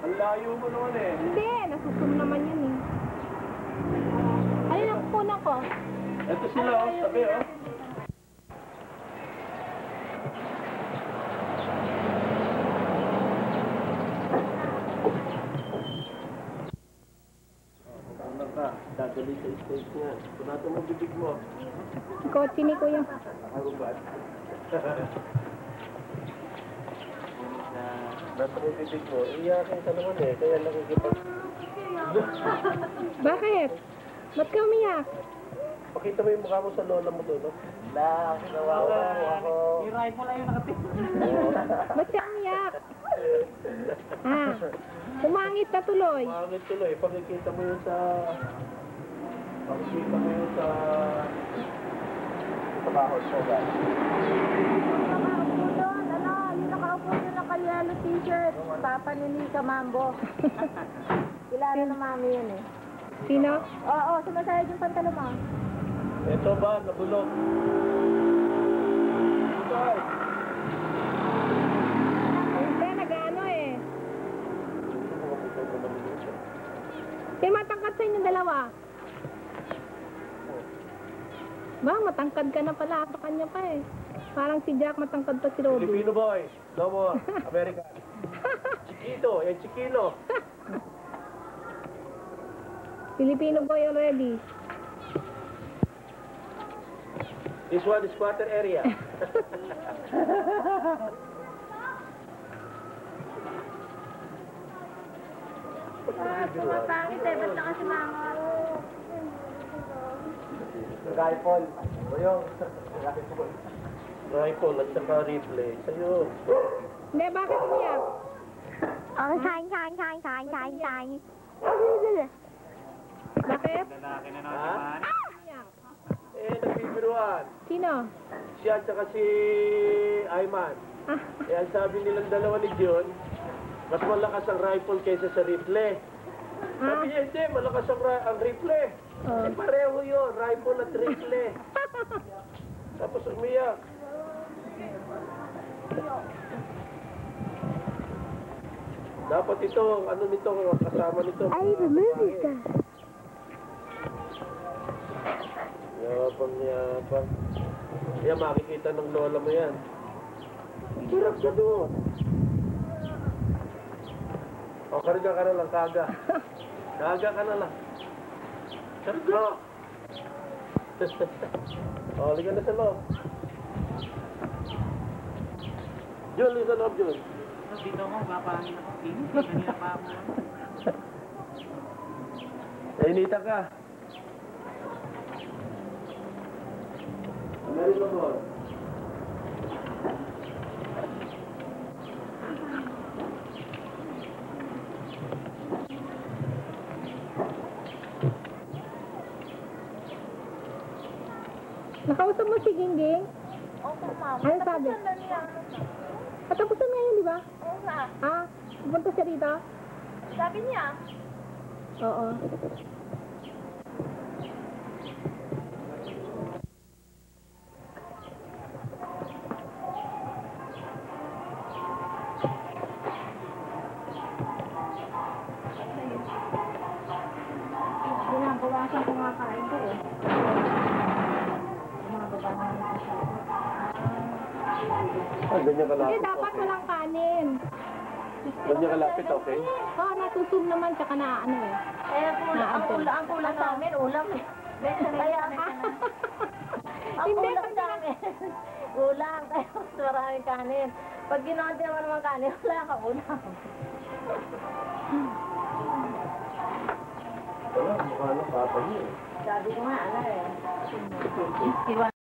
Ang layo mo naman eh. Hindi, nasusum naman yun eh. Alin ang kukunan ko? Ito sila, oh, tabi, oh. Ano ka? Dadali sa stage niya. Punatan mo bibig mo. Kotse ni Kuya. Nakakubad. Nasa mo bibig mo. Iyakin ka naman eh. Kaya nakikipag... Bakit? Ba't ka umiyak? Pakita mo yung mukha mo sa lola mo doon, no? La, nawawa ako. Iray mo lang yung nakatingin. Ba't ka umiyak? Ah, umangit na tuloy. Pangit tuloy. Pakikita mo yun sa... Pakikita mo yun sa... Sa bahon mo, ba? Nakaupo doon, ano, yung nakaupo yung naka-yellow t-shirt. Papa ni Nika Mambo. Kilala na mami yun eh. Sino? Oo, sumasayad yung pantalon mo. Ito ba? Nabulok. Ay, Hindi, nag-ano eh. Sino matangkad sa inyong dalawa? Ba, matangkad ka na pala. Sa kanya pa eh. Parang si Jack matangkad pa si Robby. Filipino boy. No more. American. Chiquito. Yan, Chiquino. Filipino boy already. This one is quarter area. Ah, pumapangit eh. Ba't naka si mama? Rifle. O yung rifle. Rifle at saka replay. Sa'yo. Hindi, bakit umiyak? Oh, shine, shine, shine, shine, shine, shine. Bakit? Lalaki na naman. Eh, nagbibiruan. Sino? Siya at saka si Ayman. Ah, Eh, ang sabi nilang dalawa ni John, mas malakas ang rifle kaysa sa rifle. Sabi ah. niya, hindi, malakas ang rifle. Oh. Eh, pareho yun, rifle at rifle. Tapos umiyak. Dapat ito, ano nito, kasama nito. Ay, the movie star. Yapang, yapang. Yan, makikita ng lola mo yan. Hirap ka doon. O, karga ka na lang, kaga. Kaga ka na lang. Karga! o, liga na sa loob. Jun, liga sa loob, Jun. Dito mo, papangin ako. Hindi, kanina pa ako. Nainita ka. Meron mo mo. Nakausap mo si Gingging? Opo, ma'am. Ano sabi? Na. Katapusan nga yun, di ba? Oo nga. Ah, pupunta siya dito? Sabi niya. Oo. Binabawasan ko nga kain ko eh. Ah, ganyan Hindi, kalapit. dapat walang kanin. Ganyan kalapit, okay? Oo, oh, nasusum naman, tsaka na ano eh. Eh, kulang, ang kulang, ang kulang sa amin, ulam eh. Kaya, ang Hindi, kulang sa amin. Ulang, kaya mas maraming kanin. Pag ginonti naman naman kanin, wala ka ulam. Wala, mukha ng papa niyo. eh. Sabi ko nga, ano eh.